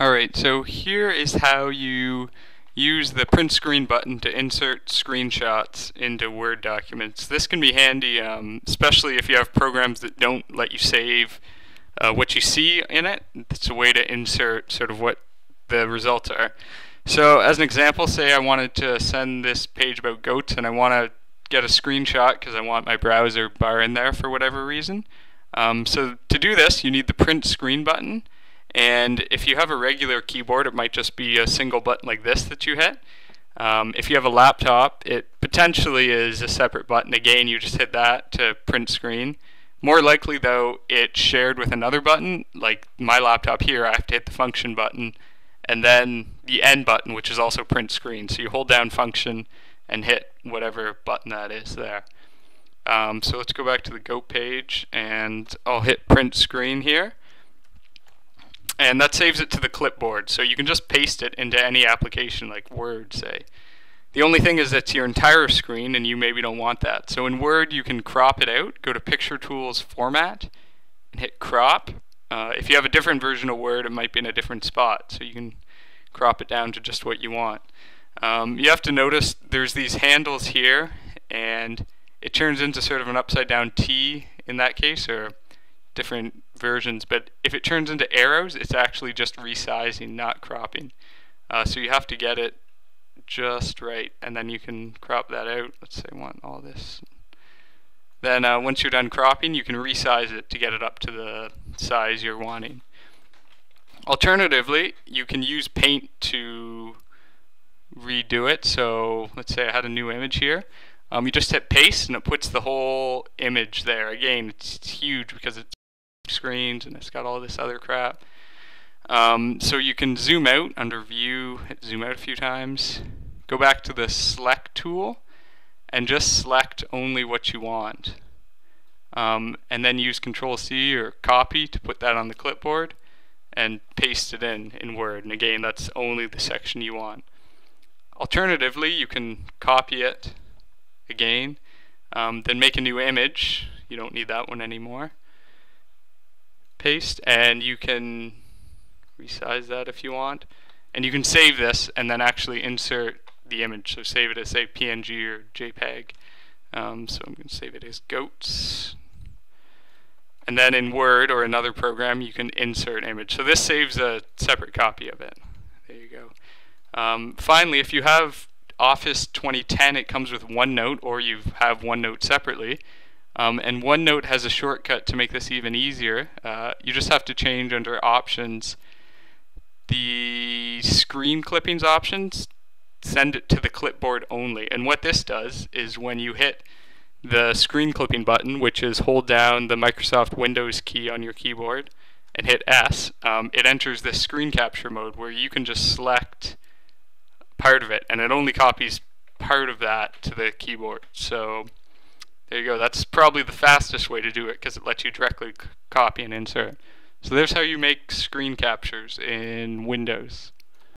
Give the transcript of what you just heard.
Alright, so here is how you use the print screen button to insert screenshots into Word documents. This can be handy, um, especially if you have programs that don't let you save uh, what you see in it. It's a way to insert sort of what the results are. So as an example, say I wanted to send this page about goats and I want to get a screenshot because I want my browser bar in there for whatever reason. Um, so to do this, you need the print screen button. And if you have a regular keyboard, it might just be a single button like this that you hit. Um, if you have a laptop, it potentially is a separate button. Again, you just hit that to print screen. More likely, though, it's shared with another button. Like my laptop here, I have to hit the function button and then the end button, which is also print screen. So you hold down function and hit whatever button that is there. Um, so let's go back to the Goat page and I'll hit print screen here and that saves it to the clipboard. So you can just paste it into any application like Word, say. The only thing is it's your entire screen and you maybe don't want that. So in Word you can crop it out, go to Picture Tools Format, and hit Crop. Uh, if you have a different version of Word it might be in a different spot, so you can crop it down to just what you want. Um, you have to notice there's these handles here and it turns into sort of an upside down T in that case, or different versions, but if it turns into arrows, it's actually just resizing, not cropping. Uh, so you have to get it just right, and then you can crop that out. Let's say I want all this. Then uh, once you're done cropping, you can resize it to get it up to the size you're wanting. Alternatively, you can use Paint to redo it. So let's say I had a new image here. Um, you just hit paste and it puts the whole image there. Again, it's, it's huge because it's screens and it's got all this other crap. Um, so you can zoom out under view, zoom out a few times, go back to the select tool and just select only what you want. Um, and then use control C or copy to put that on the clipboard and paste it in in Word. And again, that's only the section you want. Alternatively, you can copy it again, um, then make a new image. You don't need that one anymore paste and you can resize that if you want. And you can save this and then actually insert the image. So save it as say PNG or JPEG. Um, so I'm going to save it as goats. And then in Word or another program you can insert image. So this saves a separate copy of it. There you go. Um, finally if you have Office 2010 it comes with OneNote or you have OneNote separately um, and OneNote has a shortcut to make this even easier. Uh, you just have to change under options the screen clippings options, send it to the clipboard only. And what this does is when you hit the screen clipping button, which is hold down the Microsoft Windows key on your keyboard and hit S, um, it enters this screen capture mode where you can just select part of it and it only copies part of that to the keyboard. So there you go. That's probably the fastest way to do it because it lets you directly copy and insert. So there's how you make screen captures in Windows.